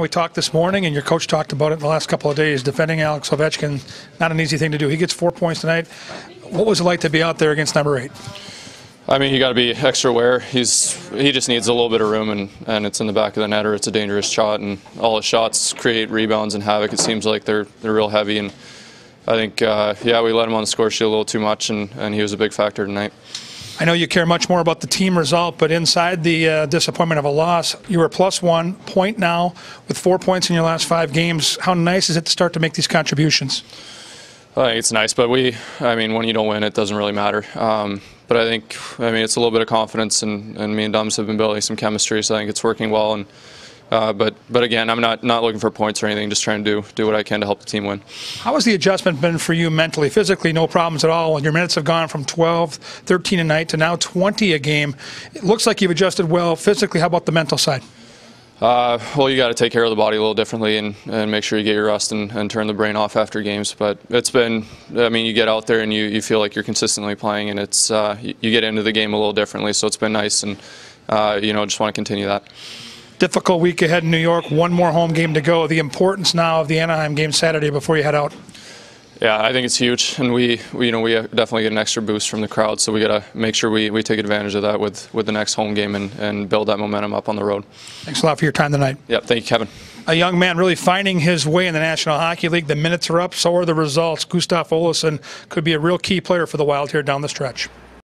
We talked this morning, and your coach talked about it in the last couple of days. Defending Alex Ovechkin, not an easy thing to do. He gets four points tonight. What was it like to be out there against number eight? I mean, you got to be extra aware. He's he just needs a little bit of room, and, and it's in the back of the net, or it's a dangerous shot, and all his shots create rebounds and havoc. It seems like they're they're real heavy, and I think uh, yeah, we let him on the score sheet a little too much, and, and he was a big factor tonight. I know you care much more about the team result, but inside the uh, disappointment of a loss, you were plus one point now with four points in your last five games. How nice is it to start to make these contributions? Think it's nice, but we, I mean, when you don't win, it doesn't really matter. Um, but I think, I mean, it's a little bit of confidence, and, and me and Dums have been building some chemistry, so I think it's working well. And uh, but but again, I'm not not looking for points or anything. Just trying to do do what I can to help the team win. How has the adjustment been for you mentally? Physically, no problems at all. When your minutes have gone from 12, 13 a night to now 20 a game, it looks like you've adjusted well. Physically, how about the mental side? Uh, well, you got to take care of the body a little differently and, and make sure you get your rest and, and, turn the brain off after games. But it's been, I mean, you get out there and you, you feel like you're consistently playing, and it's uh, you, you, get into the game a little differently. So it's been nice, and uh, you know, just want to continue that difficult week ahead in New York. One more home game to go. The importance now of the Anaheim game Saturday before you head out. Yeah, I think it's huge, and we, we, you know we definitely get an extra boost from the crowd. So we got to make sure we, we take advantage of that with, with the next home game and, and build that momentum up on the road. Thanks a lot for your time tonight. Yep, thank you, Kevin. A young man really finding his way in the National Hockey League. The minutes are up, so are the results. Gustav Olofsson could be a real key player for the Wild here down the stretch.